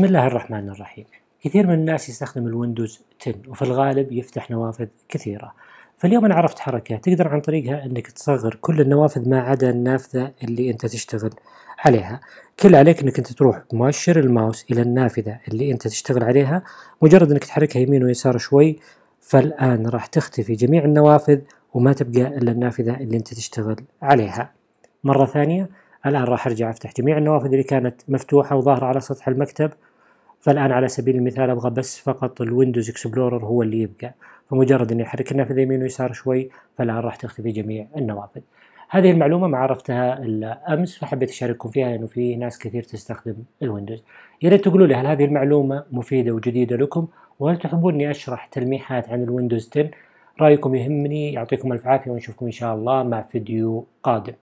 بسم الله الرحمن الرحيم. كثير من الناس يستخدم الويندوز 10 وفي الغالب يفتح نوافذ كثيرة. فاليوم أنا عرفت حركة تقدر عن طريقها أنك تصغر كل النوافذ ما عدا النافذة اللي أنت تشتغل عليها. كل عليك أنك أنت تروح بمؤشر الماوس إلى النافذة اللي أنت تشتغل عليها. مجرد أنك تحركها يمين ويسار شوي فالآن راح تختفي جميع النوافذ وما تبقى إلا النافذة اللي أنت تشتغل عليها. مرة ثانية الآن راح أرجع أفتح جميع النوافذ اللي كانت مفتوحة وظاهرة على سطح المكتب. فالآن على سبيل المثال أبغى بس فقط ال Windows Explorer هو اللي يبقى. فمجرد إني أحرك النافذة يمين ويسار شوي فالآن راح تختفي جميع النوافذ. هذه المعلومة ما عرفتها أمس فحبيت أشارككم فيها لأنه في ناس كثير تستخدم ال Windows. يا ريت تقولوا لي هل هذه المعلومة مفيدة وجديدة لكم؟ وهل تحبون إني أشرح تلميحات عن ال Windows 10 رأيكم يهمني يعطيكم ألف عافية ونشوفكم إن شاء الله مع فيديو قادم.